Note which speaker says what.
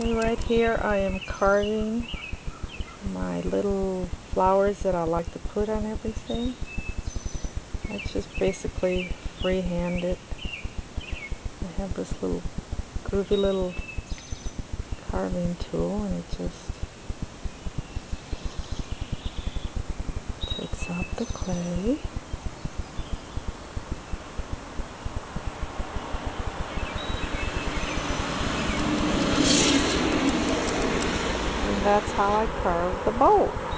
Speaker 1: Right here I am carving my little flowers that I like to put on everything. It's just basically free-handed. I have this little groovy little carving tool and it just takes out the clay. That's how I carve the bolt.